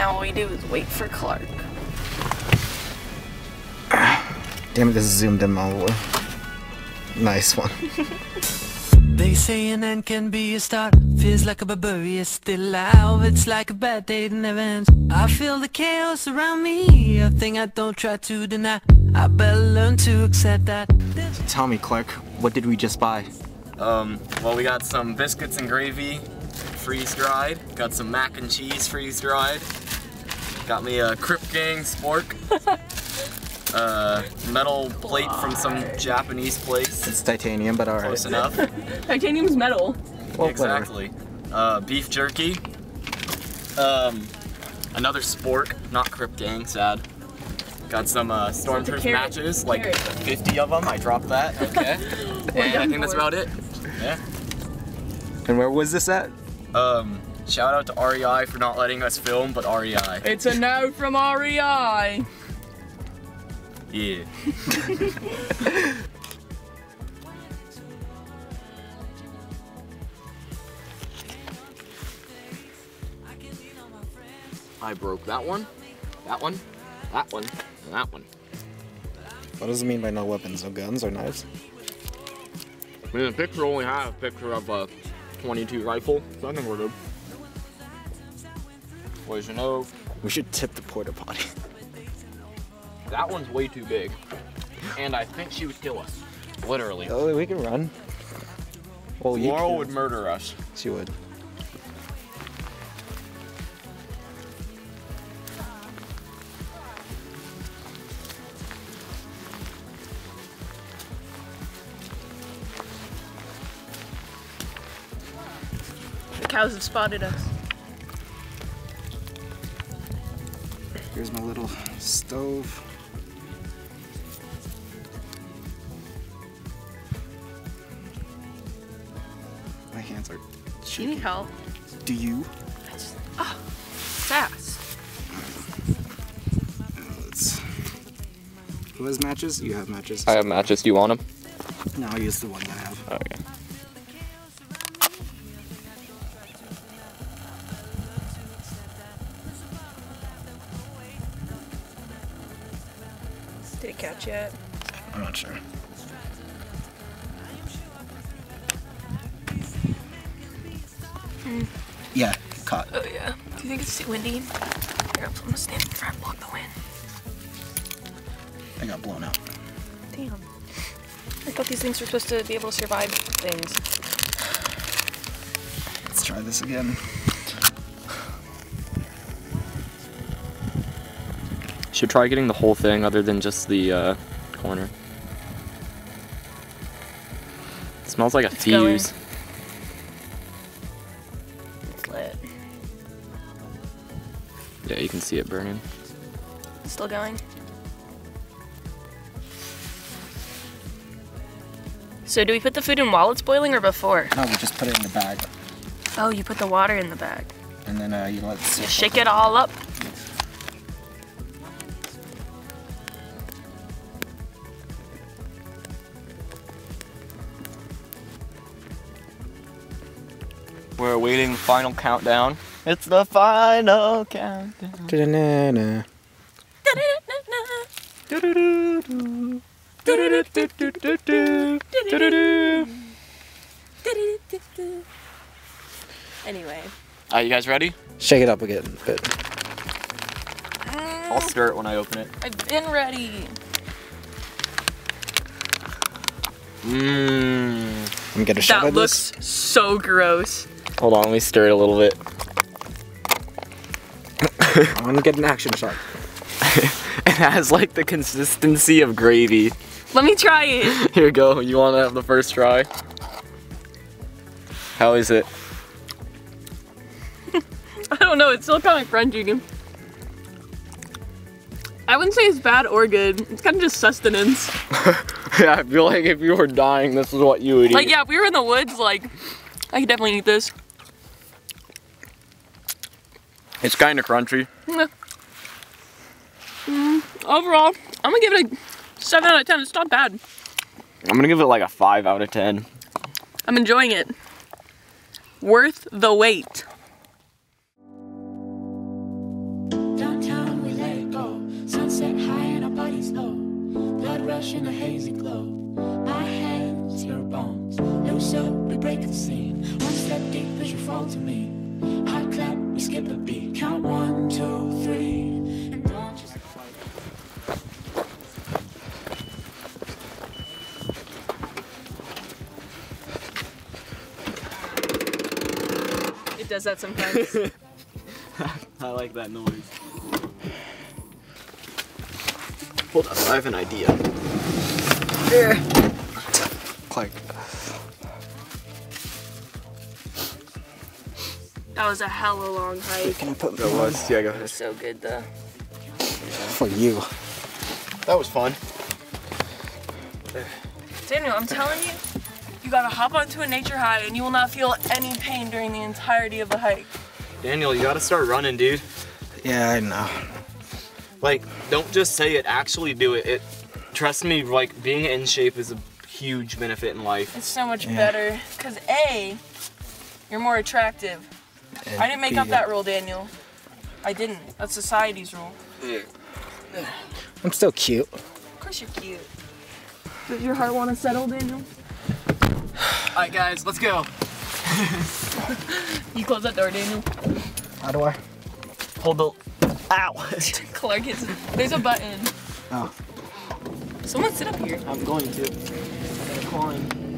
Now all we do is wait for Clark. Damn it, this is zoomed in all the way. Nice one. They say an end can be a start Feels like a barbarian still alive It's like a bad day that never ends I feel the chaos around me A thing I don't try to deny I better learn to accept that Tell me, Clark, what did we just buy? Um, well, we got some biscuits and gravy, freeze dried. Got some mac and cheese freeze dried. Got me a Crip Gang spork. uh, metal plate from some Japanese place. It's titanium, but alright. Close enough. Titanium's metal. Well, exactly. Uh, beef jerky. Um, another spork, not Crip Gang, sad. Got some uh, stormproof carrot. matches, like Carrot. 50 of them. I dropped that. Okay. and I think that's about it. Yeah. And where was this at? Um, shout out to REI for not letting us film, but REI. It's a no from E REI. Yeah. I broke that one, that one, that one, and that one. What does it mean by no weapons? No guns or knives? I mean, the picture only had a picture of a 22 rifle, so I think we're good. Poison oak. We should tip the porta potty. That one's way too big. And I think she would kill us. Literally. Oh, we can run. Well, you Laurel can. would murder us. She would. The cows have spotted us. Here's my little stove. My hands are Do you need help? Do you? Sass. Oh, Let's... Who has matches? You have matches. I have matches. Do you want them? No, I'll use the one that I have. Did it catch yet? I'm not sure. Hmm. Yeah, caught. Oh yeah. Do you think it's too windy? Here, I'm gonna stand in front and block the wind. I got blown out. Damn. I thought these things were supposed to be able to survive things. Let's try this again. Should try getting the whole thing other than just the uh, corner. It smells like a It's going. fuse. It's lit. Yeah, you can see it burning. It's still going. So do we put the food in while it's boiling or before? No, we just put it in the bag. Oh, you put the water in the bag. And then uh, you let it sit. Shake it all up. We're awaiting the final countdown. It's the final countdown. Da-da-na-na. Anyway. Are you guys ready? Shake it up again. Good. I'll stir it when I open it. I've been ready. Mmm. I'm gonna get a shot That of looks this. so gross. Hold on, let me stir it a little bit. I'm gonna get an action shot. It has like the consistency of gravy. Let me try it. Here you go. You want to have the first try? How is it? I don't know, it's still kind of crunchy. I wouldn't say it's bad or good. It's kind of just sustenance. yeah, I feel like if you were dying, this is what you would eat. Like, yeah, if we were in the woods, like, I could definitely eat this. It's kind of crunchy. Mm, overall, I'm gonna give it a 7 out of 10. It's not bad. I'm gonna give it like a 5 out of 10. I'm enjoying it. Worth the wait. In a hazy glow. My hands, your bones. Loose up, we break the scene. One step deep as you fall to me. I we skip a beat. Count one, two, three. And don't just It does that sometimes. I like that noise. Hold up, I have an idea. Clark. That was a hella long hike. Can I put That was, yeah, go ahead. So good though. for you? That was fun. Daniel, I'm telling you, you gotta hop onto a nature high and you will not feel any pain during the entirety of the hike. Daniel, you gotta start running, dude. Yeah, I know. Like, don't just say it, actually do it. It trust me, like being in shape is a huge benefit in life. It's so much Yeah. better. Cause A, you're more attractive. I didn't make up that rule, Daniel. I didn't. That's society's rule. I'm still cute. Of course you're cute. Does your heart want to settle, Daniel? Alright guys, let's go. You close that door, Daniel. How do I? Hold the Ow! Clark, it's, there's a button. Oh. Someone sit up here. I'm going to. I'm gonna climb.